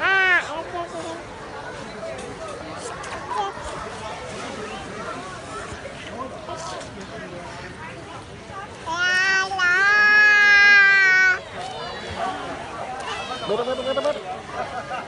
Ah, oke, oke. Ber, ber, ber, ber.